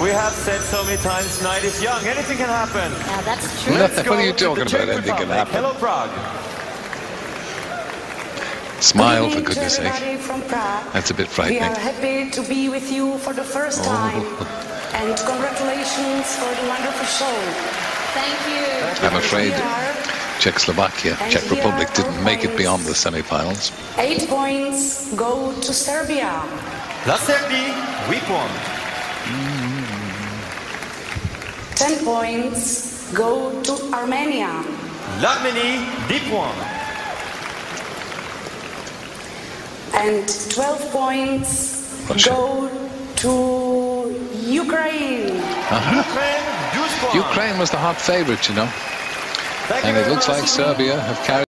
We have said so many times, night is young. Anything can happen. Yeah, that's true. What Let's are you talking the Czech about? Anything can happen. Hello, Prague. Smile, for goodness sake. From Prague. That's a bit frightening. We frightening. are happy to be with you for the first Oh. time. And congratulations for the wonderful show. Thank you. I'm afraid Here are Czechoslovakia, And Czech Republic didn't our make it beyond the semi-finals. eight points go to Serbia. La Serbie, week one. Ten points go to Armenia. L'Arménie, 10 points. And 12 points Russia. go to Ukraine. Uh-huh. Ukraine, 12 points. Ukraine was the hot favorite, you know. Thank you And it looks like Serbia have carried